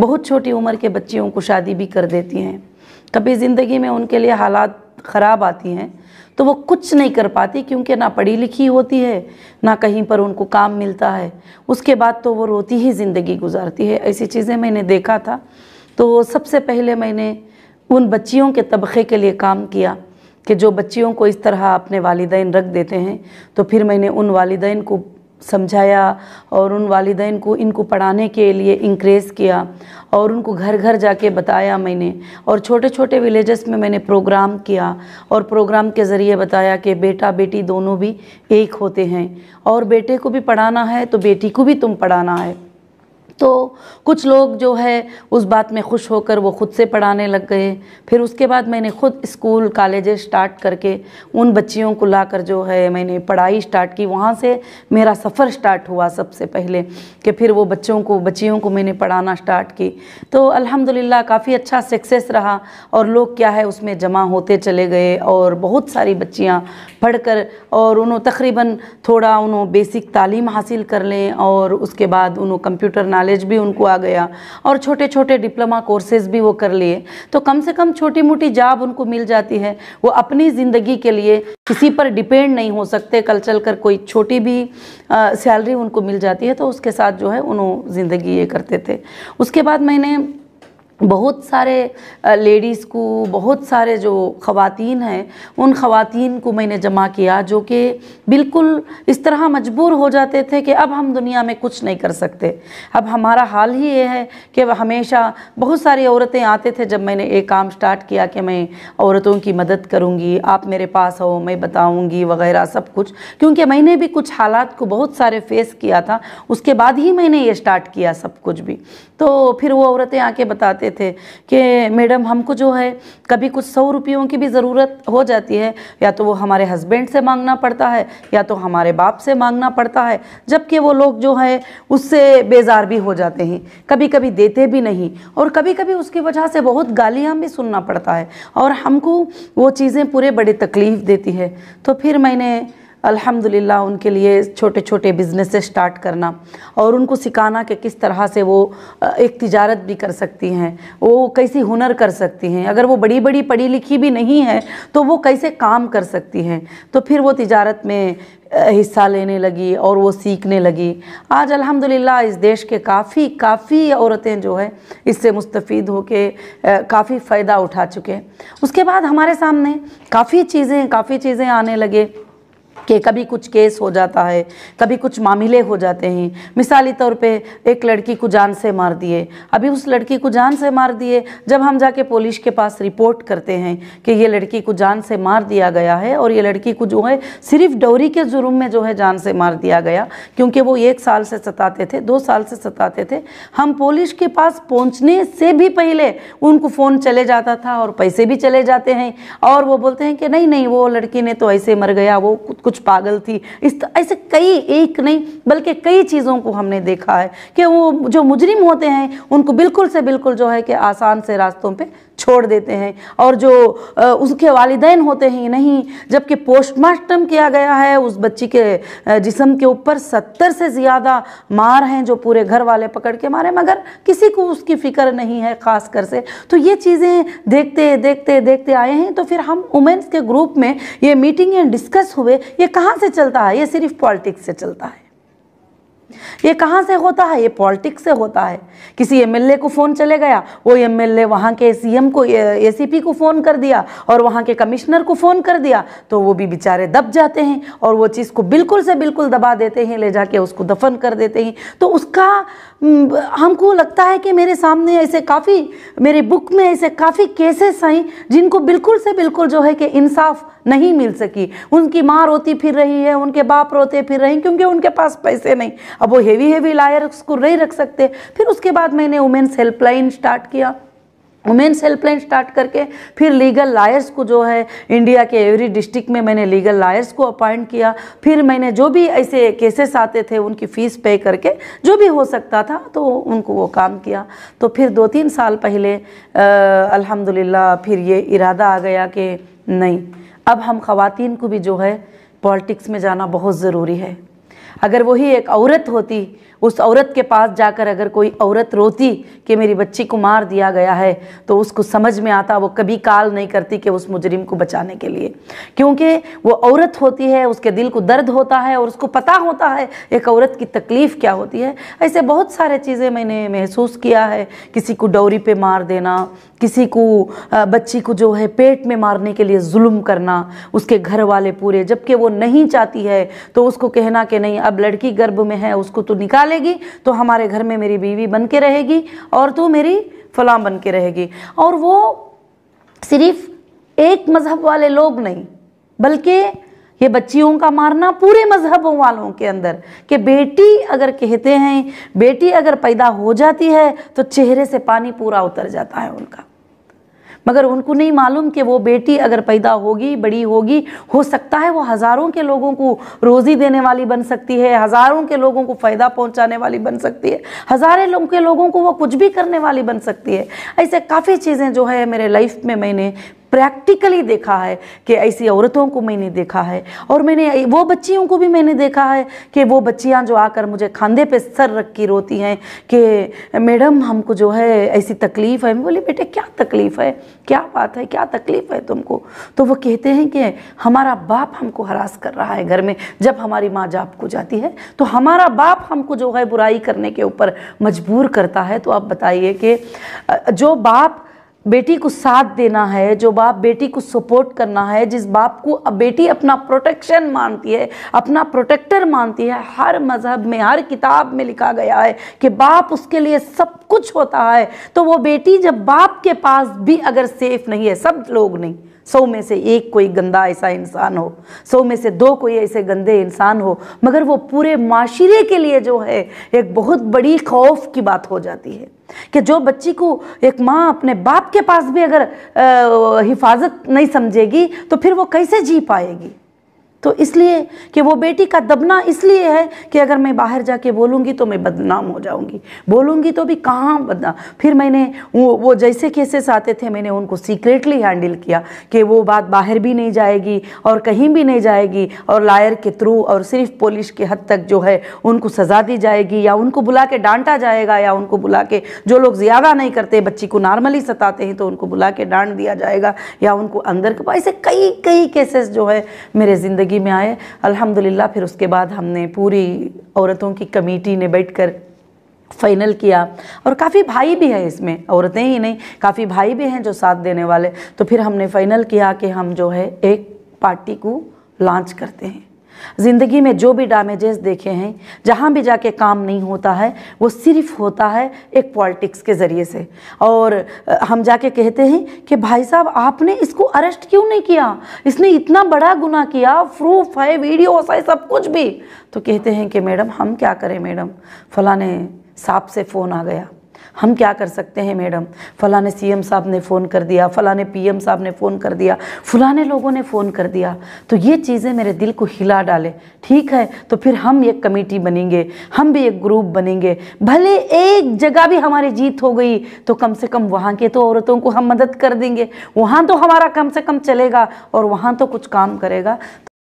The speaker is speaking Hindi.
बहुत छोटी उम्र के बच्चियों को शादी भी कर देती हैं। कभी ज़िंदगी में उनके लिए हालात ख़राब आती हैं तो वो कुछ नहीं कर पाती क्योंकि ना पढ़ी लिखी होती है, ना कहीं पर उनको काम मिलता है। उसके बाद तो वो रोती ही ज़िंदगी गुजारती है। ऐसी चीज़ें मैंने देखा था। तो सबसे पहले मैंने उन बच्चियों के तबक़े के लिए काम किया कि जो बच्चियों को इस तरह अपने वालदेन रख देते हैं तो फिर मैंने उन वालदेन को समझाया और उन वालदेन को, इनको पढ़ाने के लिए इंक्रेज़ किया और उनको घर घर जाके बताया मैंने और छोटे छोटे विलेजेस में मैंने प्रोग्राम किया और प्रोग्राम के ज़रिए बताया कि बेटा, बेटी दोनों भी एक होते हैं और बेटे को भी पढ़ाना है तो बेटी को भी तुम पढ़ाना है। तो कुछ लोग जो है, उस बात में खुश होकर वो ख़ुद से पढ़ाने लग गए। फिर उसके बाद मैंने ख़ुद स्कूल, कॉलेजेस स्टार्ट करके उन बच्चियों को लाकर जो है, मैंने पढ़ाई स्टार्ट की। वहाँ से मेरा सफ़र स्टार्ट हुआ सबसे पहले कि फिर वो बच्चों को, बच्चियों को मैंने पढ़ाना स्टार्ट की। तो अल्हम्दुलिल्लाह काफ़ी अच्छा सक्सेस रहा और लोग क्या है, उसमें जमा होते चले गए और बहुत सारी बच्चियाँ पढ़कर और उन्होंने तकरीबन थोड़ा उन्होंने बेसिक तालीम हासिल कर लें और उसके बाद उन्होंने कंप्यूटर नॉलेज नॉलेज भी उनको आ गया और छोटे छोटे डिप्लोमा कोर्सेज भी वो कर लिए। तो कम से कम छोटी मोटी जॉब उनको मिल जाती है। वो अपनी ज़िंदगी के लिए किसी पर डिपेंड नहीं हो सकते कल चल कर कोई छोटी भी सैलरी उनको मिल जाती है तो उसके साथ जो है उन्होंने ज़िंदगी ये करते थे। उसके बाद मैंने बहुत सारे लेडीज़ को, बहुत सारे जो ख़वातीन हैं, उन ख़वातीन को मैंने जमा किया जो कि बिल्कुल इस तरह मजबूर हो जाते थे कि अब हम दुनिया में कुछ नहीं कर सकते। अब हमारा हाल ही ये है कि हमेशा बहुत सारी औरतें आते थे जब मैंने एक काम स्टार्ट किया कि मैं औरतों की मदद करूँगी, आप मेरे पास हो मैं बताऊँगी वगैरह सब कुछ। क्योंकि मैंने भी कुछ हालात को बहुत सारे फेस किया था, उसके बाद ही मैंने ये स्टार्ट किया सब कुछ भी। तो फिर वो औरतें आके बताते थे कि मैडम, हमको जो है कभी कुछ सौ रुपयों की भी ज़रूरत हो जाती है, या तो वो हमारे हस्बैंड से मांगना पड़ता है, या तो हमारे बाप से मांगना पड़ता है, जबकि वो लोग जो है उससे बेजार भी हो जाते हैं। कभी कभी देते भी नहीं, और कभी कभी उसकी वजह से बहुत गालियाँ भी सुनना पड़ता है, और हमको वो चीज़ें पूरे बड़े तकलीफ़ देती है। तो फिर मैंने अल्हम्दुलिल्लाह उनके लिए छोटे छोटे बिज़नेस स्टार्ट करना और उनको सिखाना कि किस तरह से वो एक तिजारत भी कर सकती हैं, वो कैसी हुनर कर सकती हैं। अगर वो बड़ी बड़ी पढ़ी लिखी भी नहीं है तो वो कैसे काम कर सकती हैं? तो फिर वो तिजारत में हिस्सा लेने लगी और वो सीखने लगी। आज अल्हम्दुलिल्लाह इस देश के काफ़ी काफ़ी औरतें जो है, इससे मुस्तफ़ होके काफ़ी फ़ायदा उठा चुके उसके बाद हमारे सामने काफ़ी चीज़ें काफ़ी चीज़ें आने लगे। कि कभी कुछ केस हो जाता है, कभी कुछ मामले हो जाते हैं। मिसाली तौर पे एक लड़की को जान से मार दिए। अभी उस लड़की को जान से मार दिए, जब हम जाके पुलिस के पास रिपोर्ट करते हैं कि ये लड़की को जान से मार दिया गया है और ये लड़की को जो है सिर्फ़ डोरी के जुर्म में जो है जान से मार दिया गया, क्योंकि वो एक साल से सताते थे, दो साल से सताते थे। हम पुलिस के पास पहुँचने से भी पहले उनको फ़ोन चले जाता था और पैसे भी चले जाते हैं और वो बोलते हैं कि नहीं नहीं, वो लड़की ने तो ऐसे मर गया, वो कुछ पागल थी। इस ऐसे कई एक नहीं, बल्कि कई चीज़ों को हमने देखा है कि वो जो मुजरिम होते हैं, उनको बिल्कुल से बिल्कुल जो है कि आसान से रास्तों पे छोड़ देते हैं। और जो उसके वालदेन होते हैं नहीं, जबकि पोस्टमार्टम किया गया है, उस बच्ची के जिसम के ऊपर सत्तर से ज़्यादा मार हैं, जो पूरे घर वाले पकड़ के मारे, मगर किसी को उसकी फ़िक्र नहीं है ख़ास कर से। तो ये चीज़ें देखते देखते देखते आए हैं तो फिर हम वुमेंस के ग्रुप में ये मीटिंग एंड डिस्कस हुए, ये कहाँ से चलता है? ये सिर्फ़ पॉलिटिक्स से चलता है। ये कहाँ से होता है? ये पॉलिटिक्स से होता है। किसी एमएलए को फ़ोन चले गया, वो एमएलए वहाँ के सीएम को एसीपी को फ़ोन कर दिया और वहाँ के कमिश्नर को फ़ोन कर दिया तो वो भी बेचारे दब जाते हैं और वो चीज़ को बिल्कुल से बिल्कुल दबा देते हैं, ले जाके उसको दफन कर देते हैं। तो उसका हमको लगता है कि मेरे सामने ऐसे काफ़ी, मेरे बुक में ऐसे काफ़ी केसेस हैं, जिनको बिल्कुल से बिल्कुल जो है कि इंसाफ नहीं मिल सकी। उनकी माँ रोती फिर रही है, उनके बाप रोते फिर रहे क्योंकि उनके पास पैसे नहीं। अब वो हेवी हेवी लायर्स को नहीं रख सकते। फिर उसके बाद मैंने वुमेंस हेल्पलाइन स्टार्ट किया। वुमेंस हेल्पलाइन स्टार्ट करके फिर लीगल लायर्स को जो है इंडिया के एवरी डिस्ट्रिक्ट में मैंने लीगल लायर्स को अपॉइंट किया। फिर मैंने जो भी ऐसे केसेस आते थे, उनकी फ़ीस पे करके, जो भी हो सकता था तो उनको वो काम किया। तो फिर दो तीन साल पहले अल्हम्दुलिल्लाह, फिर ये इरादा आ गया कि नहीं, अब हम ख़वातीन को भी जो है पॉलिटिक्स में जाना बहुत ज़रूरी है। अगर वही एक औरत होती उस औरत के पास जाकर अगर कोई औरत रोती कि मेरी बच्ची को मार दिया गया है तो उसको समझ में आता वो कभी काल नहीं करती कि उस मुजरिम को बचाने के लिए। क्योंकि वो औरत होती है, उसके दिल को दर्द होता है और उसको पता होता है एक औरत की तकलीफ़ क्या होती है। ऐसे बहुत सारे चीज़ें मैंने महसूस किया है। किसी को डौरी पे मार देना, किसी को बच्ची को जो है पेट में मारने के लिए जुल्म करना, उसके घर वाले पूरे, जबकि वो नहीं चाहती है तो उसको कहना कि नहीं, अब लड़की गर्भ में है, उसको तो निकालेगी तो हमारे घर में मेरी बीवी बन के रहेगी और तू मेरी फलाम बन के रहेगी। और वो सिर्फ़ एक मज़हब वाले लोग नहीं, बल्कि ये बच्चियों का मारना पूरे मजहबों वालों के अंदर कि बेटी अगर कहते हैं, बेटी अगर पैदा हो जाती है तो चेहरे से पानी पूरा उतर जाता है उनका। मगर उनको नहीं मालूम कि वो बेटी अगर पैदा होगी, बड़ी होगी, हो सकता है वो हज़ारों के लोगों को रोज़ी देने वाली बन सकती है, हज़ारों के लोगों को फ़ायदा पहुँचाने वाली बन सकती है, हज़ारों लोगों के लोगों को वो कुछ भी करने वाली बन सकती है। ऐसे काफ़ी चीज़ें जो है मेरे लाइफ में मैंने प्रैक्टिकली देखा है कि ऐसी औरतों को मैंने देखा है। और मैंने वो बच्चियों को भी मैंने देखा है कि वो बच्चियाँ जो आकर मुझे खांधे पे सर रख के रोती हैं कि, मैडम, हमको जो है ऐसी तकलीफ़ है। मैं बोली, बेटे, क्या तकलीफ़ है? क्या बात है? क्या तकलीफ़ है तुमको? तो वो कहते हैं कि, हमारा बाप हमको हरास कर रहा है घर में। जब हमारी माँ जाप को जाती है तो हमारा बाप हमको जो है बुराई करने के ऊपर मजबूर करता है। तो आप बताइए कि जो बाप बेटी को साथ देना है, जो बाप बेटी को सपोर्ट करना है, जिस बाप को बेटी अपना प्रोटेक्शन मानती है, अपना प्रोटेक्टर मानती है, हर मज़हब में, हर किताब में लिखा गया है कि बाप उसके लिए सब कुछ होता है। तो वो बेटी जब बाप के पास भी अगर सेफ़ नहीं है, सब लोग नहीं। सौ में से एक कोई गंदा ऐसा इंसान हो, सौ में से दो कोई ऐसे गंदे इंसान हो, मगर वो पूरे माशरे के लिए जो है, एक बहुत बड़ी खौफ की बात हो जाती है कि जो बच्ची को एक माँ अपने बाप के पास भी अगर हिफाजत नहीं समझेगी तो फिर वो कैसे जी पाएगी? तो इसलिए कि वो बेटी का दबना इसलिए है कि अगर मैं बाहर जाके बोलूँगी तो मैं बदनाम हो जाऊँगी। बोलूँगी तो भी कहाँ बदनाम फिर मैंने वो वो जैसे केसेस आते थे, मैंने उनको सीक्रेटली हैंडल किया कि वो बात बाहर भी नहीं जाएगी और कहीं भी नहीं जाएगी और लायर के थ्रू और सिर्फ़ पुलिस के हद तक जो है उनको सज़ा दी जाएगी या उनको बुला के डांटा जाएगा या उनको बुला के जो लोग ज़्यादा नहीं करते, बच्ची को नॉर्मली सताते हैं तो उनको बुला के डांट दिया जाएगा या उनको अंदर ऐसे कई कई केसेस जो है मेरे ज़िंदगी ज़िंदगी में आए। अल्हम्दुलिल्लाह, फिर उसके बाद हमने पूरी औरतों की कमेटी ने बैठकर फाइनल किया। और काफ़ी भाई भी हैं इसमें, औरतें ही नहीं, काफ़ी भाई भी हैं जो साथ देने वाले। तो फिर हमने फाइनल किया कि हम जो है एक पार्टी को लॉन्च करते हैं। ज़िंदगी में जो भी डैमेजेस देखे हैं, जहाँ भी जाके काम नहीं होता है, वो सिर्फ़ होता है एक पॉलिटिक्स के ज़रिए से। और हम जाके कहते हैं कि भाई साहब, आपने इसको अरेस्ट क्यों नहीं किया? इसने इतना बड़ा गुना किया प्रूफ है वीडियो है, सब कुछ भी। तो कहते हैं कि, मैडम, हम क्या करें मैडम? फलाने साहब से फ़ोन आ गया। हम क्या कर सकते हैं, मैडम? फलाने सीएम साहब ने फ़ोन कर दिया, फलाने पीएम साहब ने फ़ोन कर दिया, फलाने लोगों ने फ़ोन कर दिया। तो ये चीज़ें मेरे दिल को हिला डाले। ठीक है? तो फिर हम एक कमेटी बनेंगे, हम भी एक ग्रुप बनेंगे। भले एक जगह भी हमारी जीत हो गई तो कम से कम वहाँ के तो औरतों को हम मदद कर देंगे। वहाँ तो हमारा कम से कम चलेगा और वहाँ तो कुछ काम करेगा।